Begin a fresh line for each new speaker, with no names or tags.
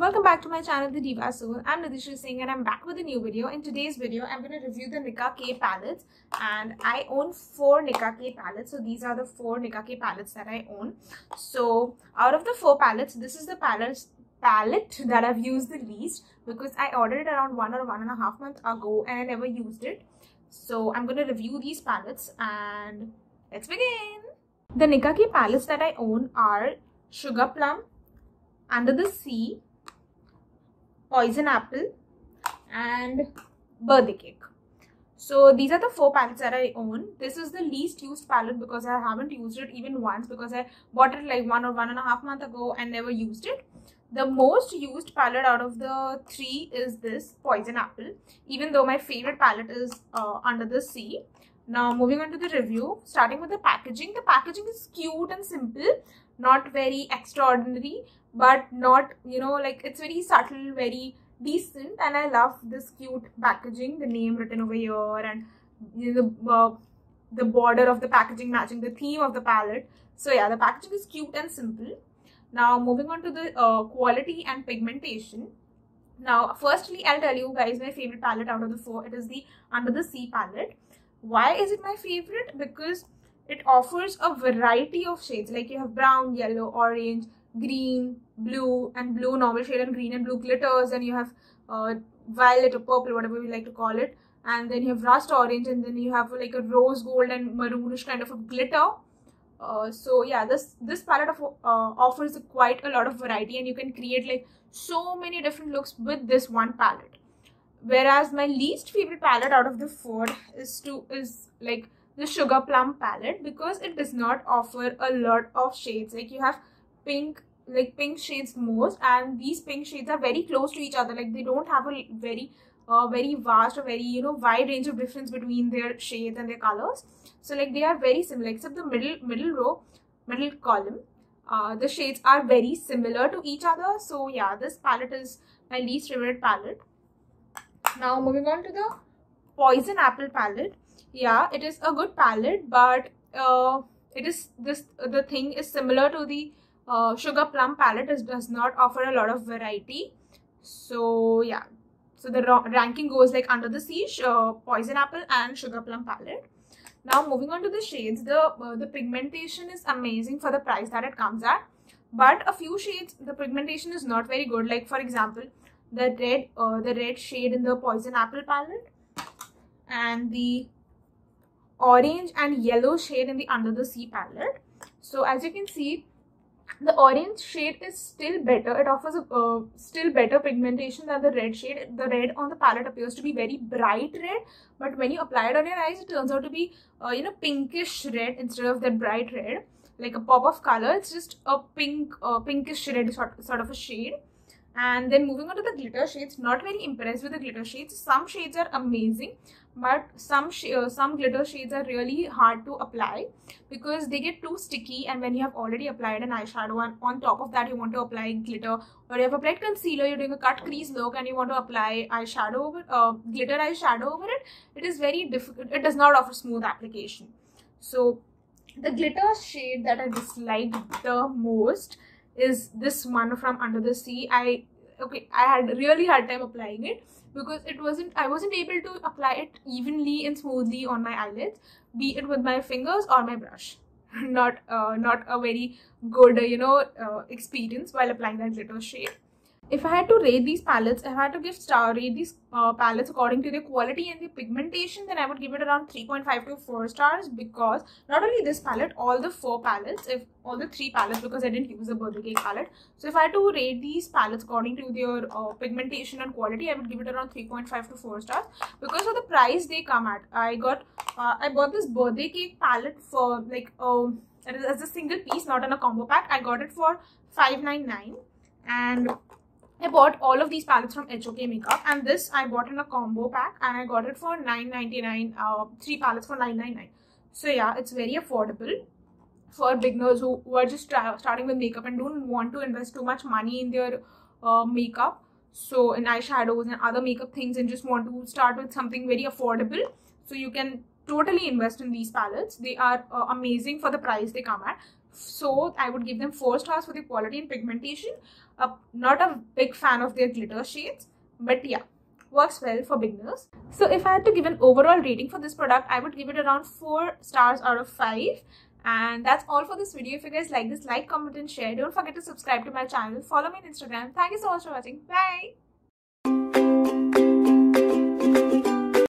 welcome back to my channel The Diva Soul. I'm Nidhishree Singh and I'm back with a new video. In today's video, I'm going to review the Nicka K palettes and I own four Nicka K palettes. So these are the four Nicka K palettes that I own. So out of the four palettes, this is the palettes palette that I've used the least because I ordered it around one or one and a half months ago and I never used it. So I'm going to review these palettes and let's begin. The Nicka K palettes that I own are Sugar Plum, Under the Sea, poison apple and birthday cake. So these are the four palettes that i own. This is the least used palette because i haven't used it even once because i bought it like one or one and a half month ago and never used it. The most used palette out of the three is this poison apple even though my favorite palette is uh, under the sea now moving on to the review. Starting with the packaging. The packaging is cute and simple. Not very extraordinary but not you know like it's very subtle very decent and i love this cute packaging. The name written over here and you know, the uh, the border of the packaging matching the theme of the palette. So yeah the packaging is cute and simple. Now moving on to the uh, quality and pigmentation. Now firstly i'll tell you guys my favorite palette out of the four. It is the under the sea palette why is it my favorite because it offers a variety of shades like you have brown yellow orange green, blue, and blue normal shade, and green and blue glitters. And you have uh, violet or purple, whatever we like to call it. And then you have rust orange, and then you have like a rose gold and maroonish kind of a glitter. Uh, so yeah, this this palette of, uh, offers quite a lot of variety, and you can create like so many different looks with this one palette. Whereas my least favorite palette out of the four is to is like the sugar plum palette because it does not offer a lot of shades. Like you have pink like pink shades most and these pink shades are very close to each other. Like they don't have a very uh, very vast or very you know wide range of difference between their shades and their colors. So like they are very similar except the middle middle row middle column. Uh, the shades are very similar to each other. So yeah this palette is my least favorite palette now moving on to the poison apple palette yeah it is a good palette but uh, it is this the thing is similar to the uh, sugar plum palette is, does not offer a lot of variety. So yeah. So the ranking goes like under the sea uh, poison apple and sugar plum palette now moving on to the shades. The uh, the pigmentation is amazing for the price that it comes at. But a few shades the pigmentation is not very good. Like for example the red uh, the red shade in the poison apple palette and the orange and yellow shade in the under the sea palette. So as you can see the orange shade is still better. It offers a uh, still better pigmentation than the red shade. The red on the palette appears to be very bright red but when you apply it on your eyes it turns out to be uh, you know pinkish red instead of that bright red. Like a pop of color it's just a pink uh, pinkish red sort, sort of a shade and then moving on to the glitter shades not very impressed with the glitter shades. Some shades are amazing but some uh, some glitter shades are really hard to apply because they get too sticky. And when you have already applied an eyeshadow and on top of that you want to apply glitter or you have applied concealer you're doing a cut crease look and you want to apply eyeshadow over uh, glitter eyeshadow over it it is very difficult it does not offer smooth application. So the glitter shade that i dislike the most is this one from under the sea. I okay i had really hard time applying it because it wasn't i wasn't able to apply it evenly and smoothly on my eyelids be it with my fingers or my brush. Not uh, not a very good you know uh, experience while applying that glitter shade if I had to rate these palettes, if I had to give star rate these uh, palettes according to the quality and the pigmentation, then I would give it around 3.5 to 4 stars because not only this palette, all the 4 palettes, if all the 3 palettes because I didn't use a birthday cake palette. So if I had to rate these palettes according to their uh, pigmentation and quality, I would give it around 3.5 to 4 stars because of the price they come at. I got, uh, I bought this birthday cake palette for like, um, as a single piece, not in a combo pack. I got it for 5.99 and I bought all of these palettes from HOK Makeup and this I bought in a combo pack and I got it for 9.99 uh, three palettes for 9.99 so yeah it's very affordable for beginners who, who are just starting with makeup and don't want to invest too much money in their uh, makeup. So in eyeshadows and other makeup things and just want to start with something very affordable. So you can totally invest in these palettes. They are uh, amazing for the price they come at so I would give them 4 stars for the quality and pigmentation. Uh, not a big fan of their glitter shades, but yeah, works well for beginners. So if I had to give an overall rating for this product, I would give it around 4 stars out of 5. And that's all for this video. If you guys like this, like, comment and share. Don't forget to subscribe to my channel. Follow me on Instagram. Thank you so much for watching. Bye!